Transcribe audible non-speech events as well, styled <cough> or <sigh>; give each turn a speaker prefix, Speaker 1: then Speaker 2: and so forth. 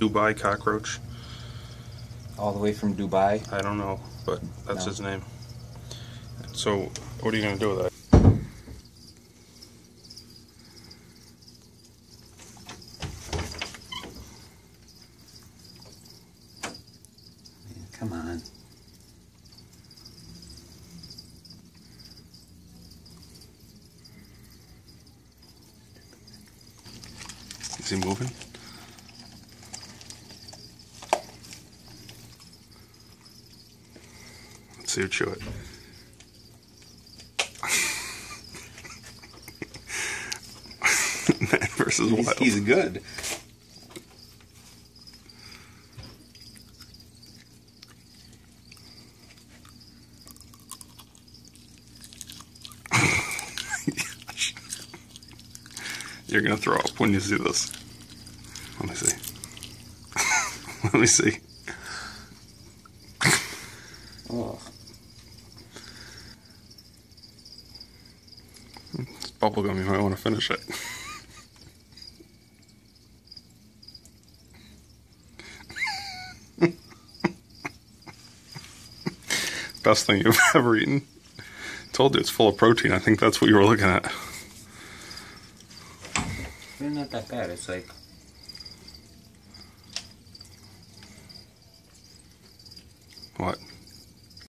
Speaker 1: Dubai cockroach.
Speaker 2: All the way from Dubai.
Speaker 1: I don't know, but that's
Speaker 2: No.
Speaker 1: his name. So, what are you gonna do with that?
Speaker 2: Come on.
Speaker 1: Is he moving? Let's see her chew it. Man versus
Speaker 2: He's,
Speaker 1: wild.
Speaker 2: he's good. <laughs>
Speaker 1: You're gonna throw up when you see this. Let me see. <laughs> Let me see.
Speaker 2: Oh,
Speaker 1: It's bubblegum, you might want to finish it. Best thing you've <laughs> ever eaten. Told you it's full of protein. I think that's what you were looking at.
Speaker 2: They're not that bad. It's like what?